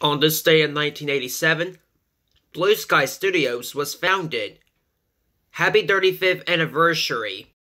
On this day in 1987, Blue Sky Studios was founded. Happy 35th anniversary!